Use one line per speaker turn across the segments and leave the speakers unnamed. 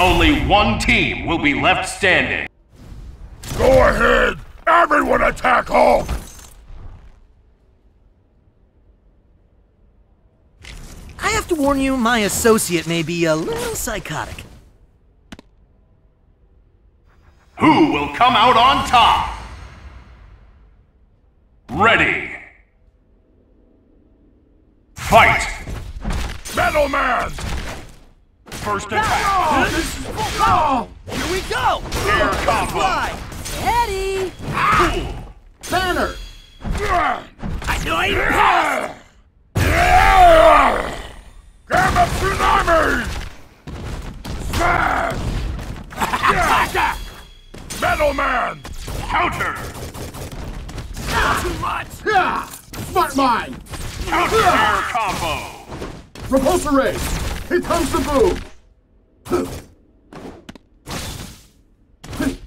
Only one team will be left standing.
Go ahead! Everyone attack Hulk!
I have to warn you, my associate may be a little psychotic.
Who will come out on top? Ready. Fight!
Metal Man!
First attack.
Here we go!
Air combo.
Eddie!
Banner!
I know I
Gamma Tsunami! Smash! Metal Man!
Counter! Not too much!
Yeah! Smart Mine!
Counter air combo!
Repulsor Ray! Here comes the boom! That's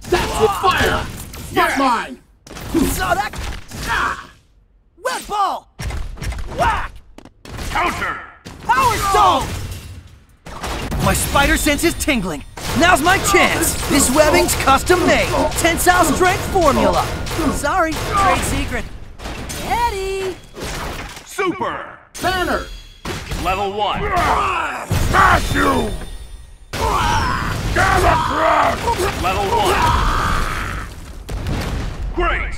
it! Fire! Smart Mine!
saw that! Ah! Web ball! Whack!
Counter!
Power stone! My spider sense is tingling. Now's my chance. This webbing's custom made. Tensile strength formula. Sorry, trade secret. Eddie!
Super!
Banner!
Level 1.
Smash you! Gamma Crush!
Level 1. Great!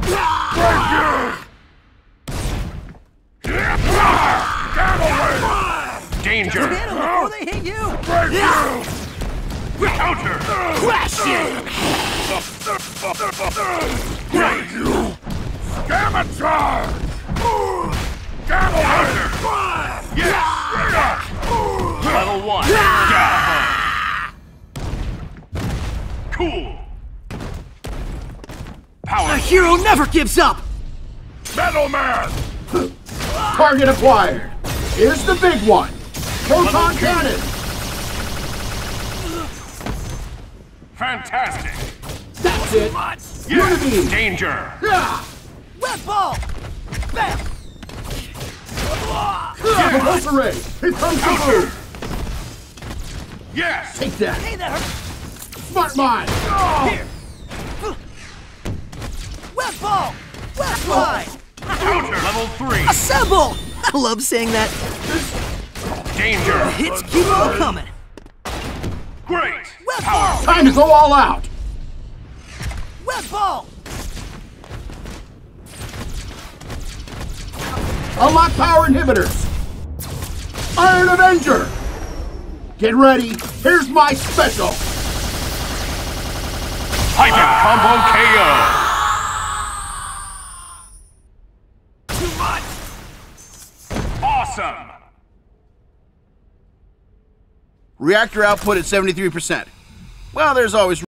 Break you! Gamma Ray!
Danger!
Hit 'em before they hit you!
Break you!
Counter!
Break you! Gamma
A hero never gives up!
Metal Man!
Target acquired! Here's the big one! Proton Cannon!
Fantastic!
That's it!
Yes!
Unity!
Danger!
Yeah!
Web ball! Bam!
Repulsor Ray! Here comes the
Counter!
boom!
Yes!
Take that!
Hey, that hurt!
Smart Mine!
Here! Web ball! Web fly!
Counter! Level 3.
Assemble! I love saying that.
Danger!
Hits keep on coming.
Great!
Web
Power!
ball!
Time to go all out!
Web ball!
Unlock power inhibitors! Iron Avenger! Get ready, here's my special!
Hyper Combo KO!
Reactor output at 73%. Well, there's always